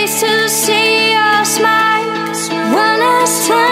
face to see your smile one last time.